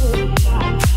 Oh,